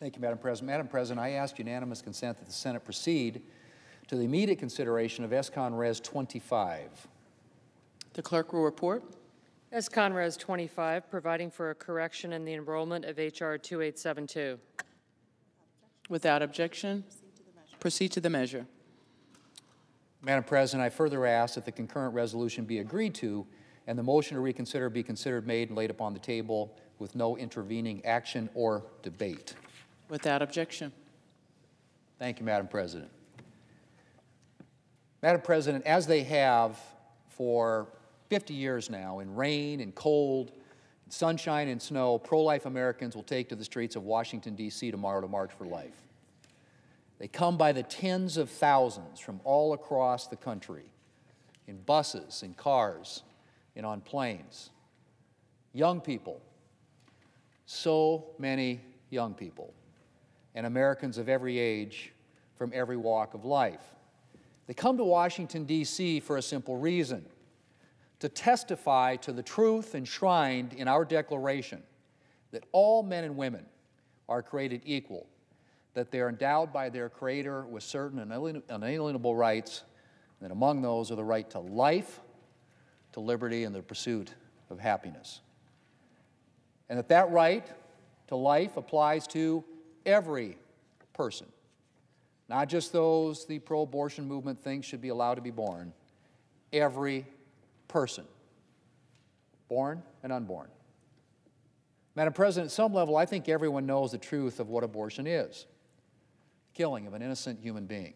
Thank you, Madam President. Madam President, I ask unanimous consent that the Senate proceed to the immediate consideration of S-Con Res 25. The clerk will report. S. Conres 25, providing for a correction in the enrollment of H.R. 2872. Without objection, proceed to the measure. Madam President, I further ask that the concurrent resolution be agreed to and the motion to reconsider be considered made and laid upon the table with no intervening action or debate. Without objection. Thank you, Madam President. Madam President, as they have for 50 years now, in rain and cold, in sunshine and snow, pro life Americans will take to the streets of Washington, D.C. tomorrow to March for Life. They come by the tens of thousands from all across the country in buses, in cars, and on planes. Young people, so many young people, and Americans of every age from every walk of life. They come to Washington, D.C. for a simple reason to testify to the truth enshrined in our Declaration that all men and women are created equal, that they are endowed by their Creator with certain unalienable rights, and that among those are the right to life, to liberty, and the pursuit of happiness. And that that right to life applies to every person, not just those the pro abortion movement thinks should be allowed to be born, every person, born and unborn. Madam President, at some level, I think everyone knows the truth of what abortion is killing of an innocent human being.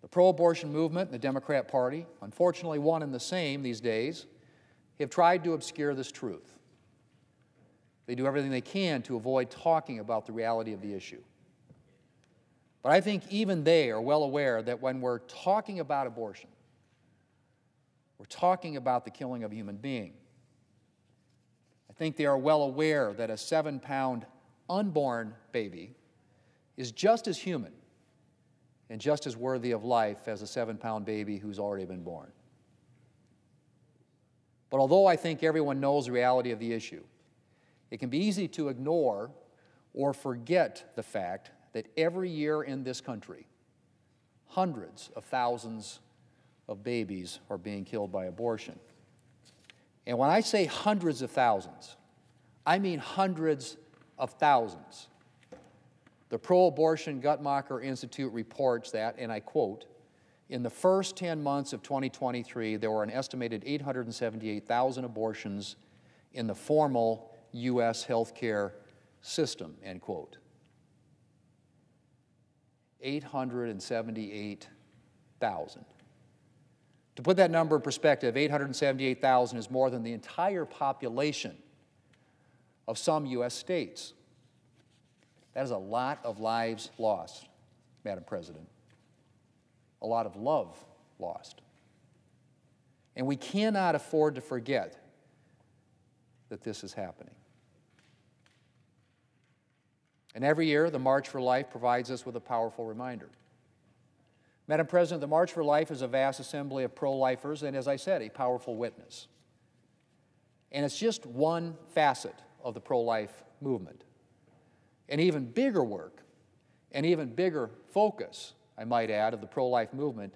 The pro abortion movement and the Democrat Party, unfortunately one and the same these days, have tried to obscure this truth. They do everything they can to avoid talking about the reality of the issue. But I think even they are well aware that when we're talking about abortion, we're talking about the killing of a human being. I think they are well aware that a seven pound unborn baby is just as human and just as worthy of life as a seven pound baby who's already been born. But although I think everyone knows the reality of the issue, it can be easy to ignore or forget the fact that every year in this country, hundreds of thousands of babies are being killed by abortion. And when I say hundreds of thousands, I mean hundreds of thousands. The pro abortion Guttmacher Institute reports that, and I quote, in the first 10 months of 2023, there were an estimated 878,000 abortions in the formal U.S. healthcare system, end quote. 878,000. To put that number in perspective, 878,000 is more than the entire population of some U.S. states. That is a lot of lives lost, Madam President. A lot of love lost. And we cannot afford to forget that this is happening. And every year, the March for Life provides us with a powerful reminder. Madam President, the March for Life is a vast assembly of pro lifers, and as I said, a powerful witness. And it's just one facet of the pro life movement. An even bigger work, an even bigger focus, I might add, of the pro life movement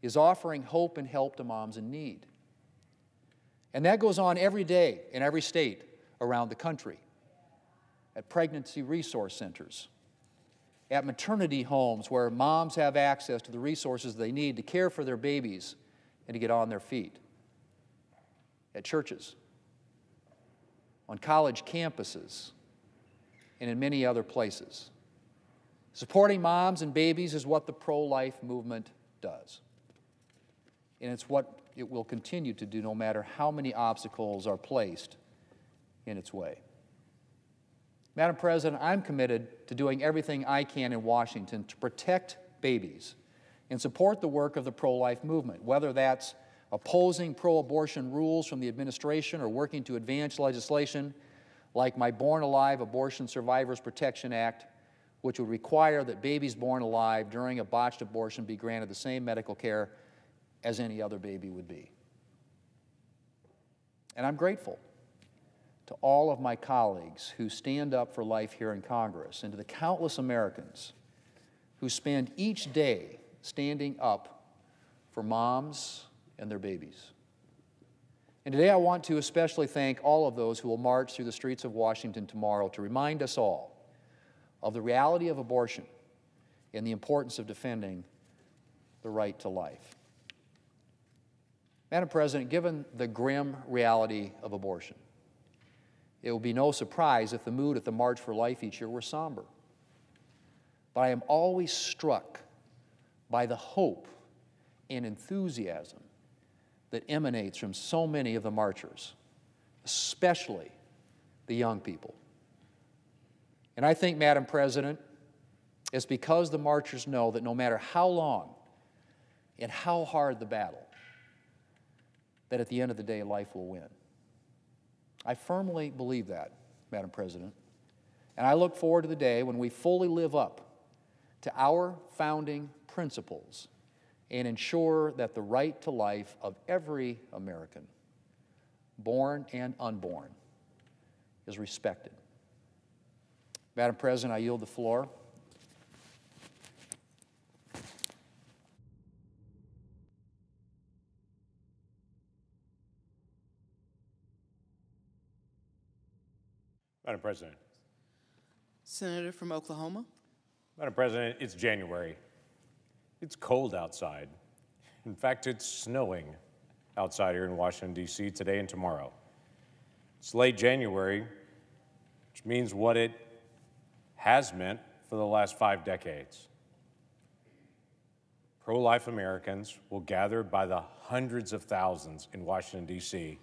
is offering hope and help to moms in need. And that goes on every day in every state around the country at pregnancy resource centers, at maternity homes where moms have access to the resources they need to care for their babies and to get on their feet, at churches, on college campuses, and in many other places. Supporting moms and babies is what the pro life movement does. And it's what it will continue to do no matter how many obstacles are placed in its way. Madam President, I'm committed to doing everything I can in Washington to protect babies and support the work of the pro life movement, whether that's opposing pro abortion rules from the administration or working to advance legislation like my Born Alive Abortion Survivors Protection Act, which would require that babies born alive during a botched abortion be granted the same medical care as any other baby would be. And I'm grateful to all of my colleagues who stand up for life here in Congress and to the countless Americans who spend each day standing up for moms and their babies. And today I want to especially thank all of those who will march through the streets of Washington tomorrow to remind us all of the reality of abortion and the importance of defending the right to life. Madam President, given the grim reality of abortion, it will be no surprise if the mood at the March for Life each year were somber. But I am always struck by the hope and enthusiasm that emanates from so many of the marchers, especially the young people. And I think, Madam President, it's because the marchers know that no matter how long and how hard the battle, that at the end of the day, life will win. I firmly believe that, Madam President. And I look forward to the day when we fully live up to our founding principles and ensure that the right to life of every American, born and unborn, is respected. Madam President, I yield the floor. Madam President. Senator from Oklahoma. Madam President, it's January. It's cold outside. In fact, it's snowing outside here in Washington, D.C. today and tomorrow. It's late January, which means what it has meant for the last five decades. Pro life Americans will gather by the hundreds of thousands in Washington, D.C.,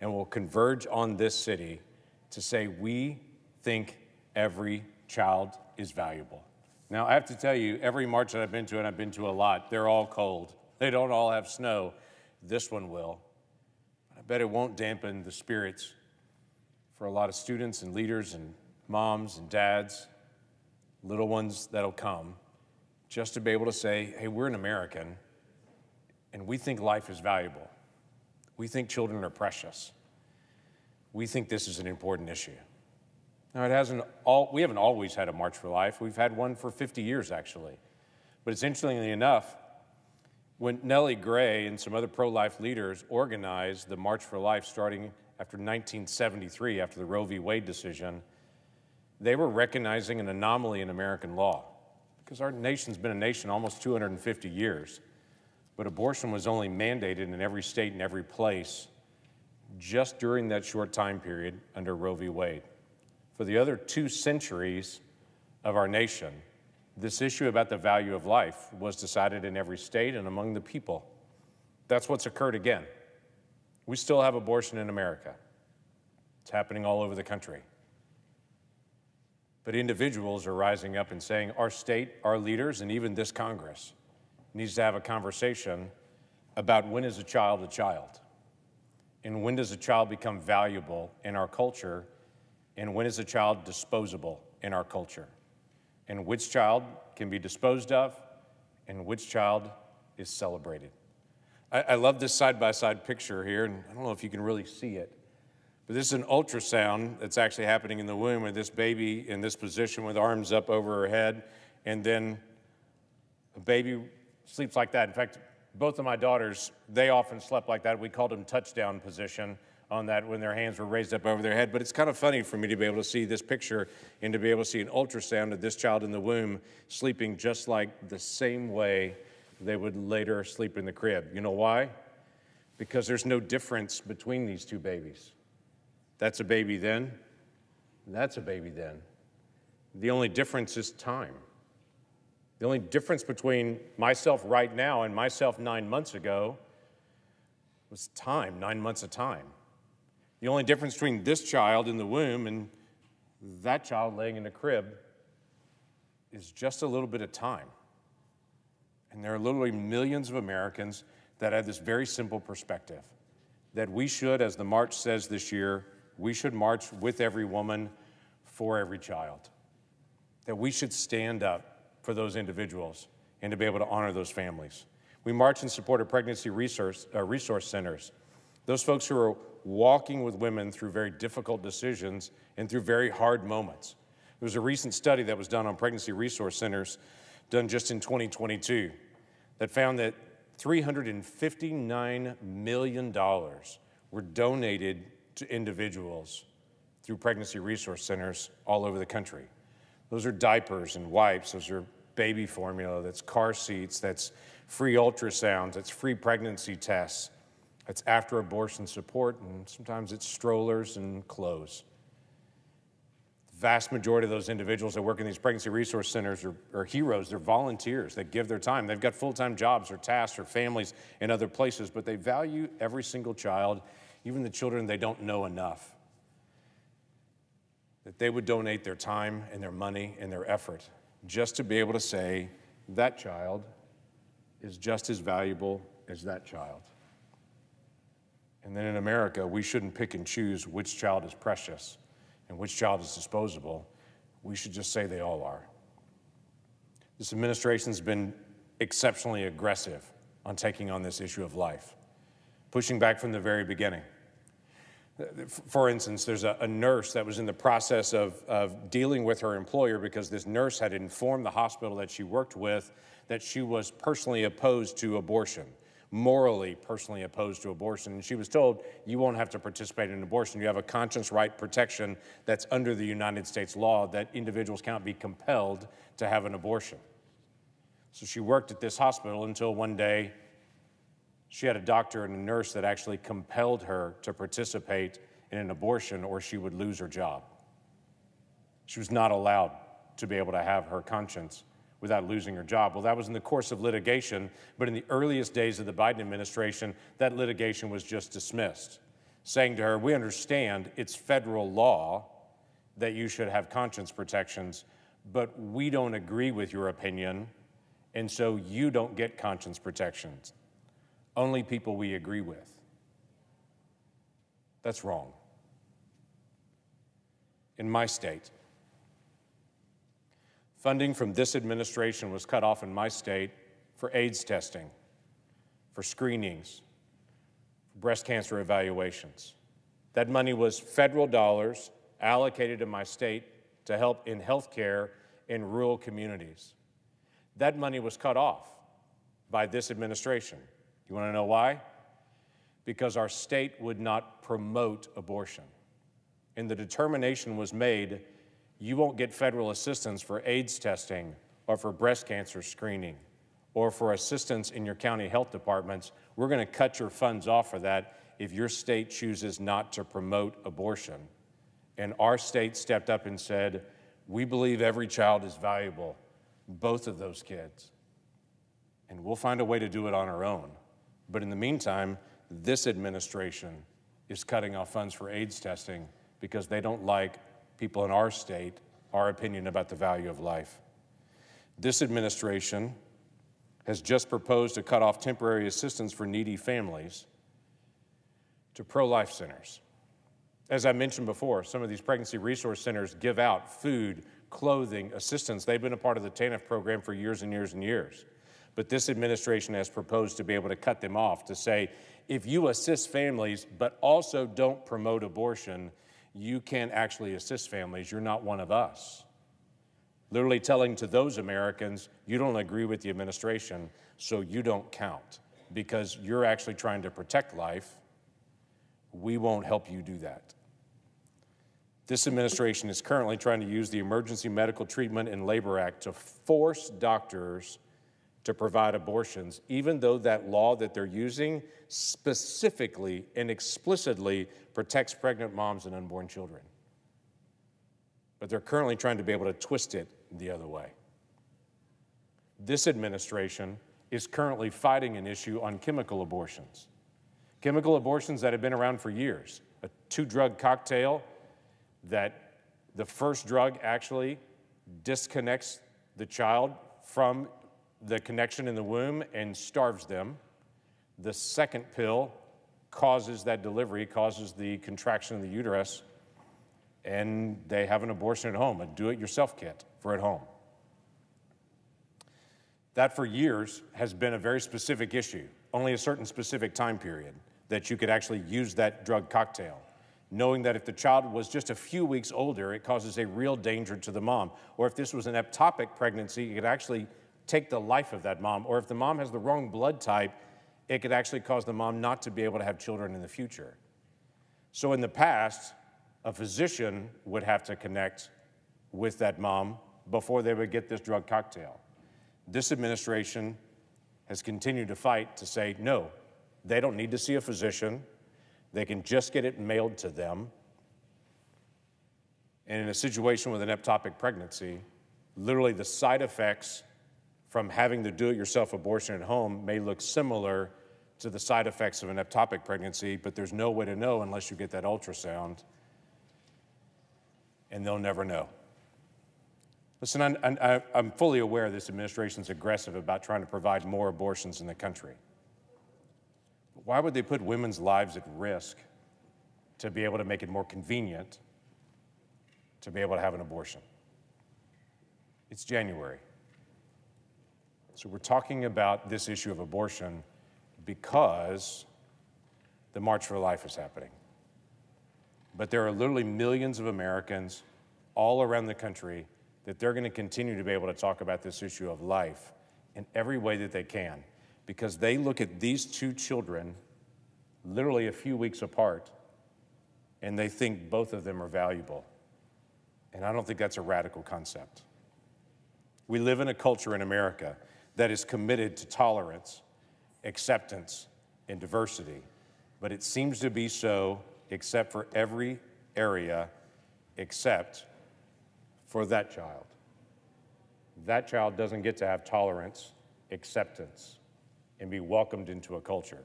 and will converge on this city to say, We think every child is valuable. Now, I have to tell you, every march that I've been to, and I've been to a lot, they're all cold. They don't all have snow. This one will. I bet it won't dampen the spirits for a lot of students and leaders and moms and dads, little ones that'll come, just to be able to say, hey, we're an American, and we think life is valuable. We think children are precious. We think this is an important issue. Now, it hasn't all, we haven't always had a March for Life. We've had one for 50 years, actually. But it's interestingly enough, when Nellie Gray and some other pro life leaders organized the March for Life starting after 1973, after the Roe v. Wade decision, they were recognizing an anomaly in American law. Because our nation's been a nation almost 250 years, but abortion was only mandated in every state and every place just during that short time period under Roe v. Wade for the other two centuries of our nation, this issue about the value of life was decided in every state and among the people. That's what's occurred again. We still have abortion in America. It's happening all over the country. But individuals are rising up and saying our state, our leaders, and even this Congress needs to have a conversation about when is a child a child? And when does a child become valuable in our culture and when is a child disposable in our culture, and which child can be disposed of, and which child is celebrated. I, I love this side by side picture here, and I don't know if you can really see it, but this is an ultrasound that's actually happening in the womb with this baby in this position with arms up over her head, and then a baby sleeps like that. In fact, both of my daughters, they often slept like that. We called them touchdown position on that when their hands were raised up over their head. But it's kind of funny for me to be able to see this picture and to be able to see an ultrasound of this child in the womb sleeping just like the same way they would later sleep in the crib. You know why? Because there's no difference between these two babies. That's a baby then, that's a baby then. The only difference is time. The only difference between myself right now and myself nine months ago was time, nine months of time. The only difference between this child in the womb and that child laying in a crib is just a little bit of time. And there are literally millions of Americans that have this very simple perspective that we should, as the march says this year, we should march with every woman for every child. That we should stand up for those individuals and to be able to honor those families. We march in support of pregnancy resource, uh, resource centers. Those folks who are walking with women through very difficult decisions and through very hard moments. There was a recent study that was done on pregnancy resource centers, done just in 2022, that found that $359 million were donated to individuals through pregnancy resource centers all over the country. Those are diapers and wipes, those are baby formula, that's car seats, that's free ultrasounds, that's free pregnancy tests, that's after abortion support, and sometimes it's strollers and clothes. The vast majority of those individuals that work in these pregnancy resource centers are, are heroes. They're volunteers that give their time. They've got full time jobs or tasks or families in other places, but they value every single child, even the children they don't know enough. That they would donate their time and their money and their effort just to be able to say, that child is just as valuable as that child. And then in America, we shouldn't pick and choose which child is precious and which child is disposable. We should just say they all are. This administration's been exceptionally aggressive on taking on this issue of life, pushing back from the very beginning. For instance, there's a, a, nurse that was in the process of, of dealing with her employer because this nurse had informed the hospital that she worked with that she was personally opposed to abortion morally personally opposed to abortion. And she was told, you won't have to participate in abortion. You have a conscience right protection that's under the United States law that individuals cannot be compelled to have an abortion. So she worked at this hospital until one day she had a doctor and a nurse that actually compelled her to participate in an abortion or she would lose her job. She was not allowed to be able to have her conscience without losing her job. Well, that was in the course of litigation, but in the earliest days of the Biden administration, that litigation was just dismissed, saying to her, We understand it's federal law that you should have conscience protections, but we don't agree with your opinion, and so you don't get conscience protections. Only people we agree with. That's wrong. In my state, Funding from this administration was cut off in my state for AIDS testing, for screenings, for breast cancer evaluations. That money was federal dollars allocated to my state to help in health care in rural communities. That money was cut off by this administration. You want to know why? Because our state would not promote abortion. And the determination was made you won't get federal assistance for AIDS testing or for breast cancer screening or for assistance in your county health departments. We're going to cut your funds off for that if your state chooses not to promote abortion. And our state stepped up and said, We believe every child is valuable, both of those kids. And we'll find a way to do it on our own. But in the meantime, this administration is cutting off funds for AIDS testing because they don't like people in our state our opinion about the value of life. This administration has just proposed to cut off temporary assistance for needy families to pro life centers. As I mentioned before, some of these pregnancy resource centers give out food, clothing, assistance. They've been a part of the TANF program for years and years and years. But this administration has proposed to be able to cut them off to say, if you assist families but also don't promote abortion, you can't actually assist families. You're not one of us. Literally telling to those Americans, you don't agree with the administration, so you don't count because you're actually trying to protect life. We won't help you do that. This administration is currently trying to use the Emergency Medical Treatment and Labor Act to force doctors to provide abortions, even though that law that they're using specifically and explicitly protects pregnant moms and unborn children. But they're currently trying to be able to twist it the other way. This administration is currently fighting an issue on chemical abortions. Chemical abortions that have been around for years. A two drug cocktail that the first drug actually disconnects the child from the connection in the womb and starves them. The second pill causes that delivery, causes the contraction of the uterus, and they have an abortion at home, a do it yourself kit for at home. That for years has been a very specific issue, only a certain specific time period. that you could actually use that drug cocktail, knowing that if the child was just a few weeks older, it causes a real danger to the mom. Or if this was an ectopic pregnancy, it could actually take the life of that mom. Or if the mom has the wrong blood type, it could actually cause the mom not to be able to have children in the future. So in the past, a physician would have to connect with that mom before they would get this drug cocktail. This administration has continued to fight to say, no, they don't need to see a physician. They can just get it mailed to them. And in a situation with an ectopic pregnancy, literally the side effects from having the do it yourself abortion at home may look similar to the side effects of an ectopic pregnancy, but there's no way to know unless you get that ultrasound, and they'll never know. Listen, I'm, I'm, I'm fully aware this administration is aggressive about trying to provide more abortions in the country. But why would they put women's lives at risk to be able to make it more convenient to be able to have an abortion? It's January. So we're talking about this issue of abortion because the March for Life is happening. But there are literally millions of Americans all around the country that they're going to continue to be able to talk about this issue of life in every way that they can because they look at these two children literally a few weeks apart and they think both of them are valuable. And I don't think that's a radical concept. We live in a culture in America that is committed to tolerance, acceptance, and diversity, but it seems to be so except for every area except for that child. That child doesn't get to have tolerance, acceptance, and be welcomed into a culture.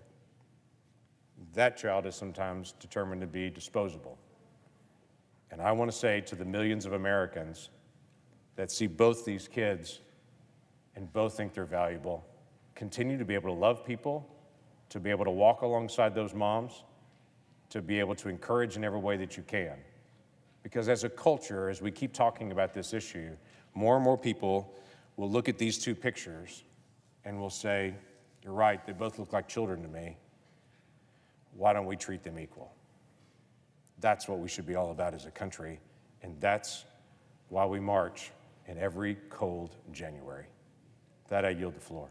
That child is sometimes determined to be disposable. And I want to say to the millions of Americans that see both these kids and both think they're valuable, continue to be able to love people, to be able to walk alongside those moms, to be able to encourage in every way that you can. Because as a culture, as we keep talking about this issue, more and more people will look at these two pictures and will say, You're right, they both look like children to me. Why don't we treat them equal? That's what we should be all about as a country, and that's why we march in every cold January. That I yield the floor.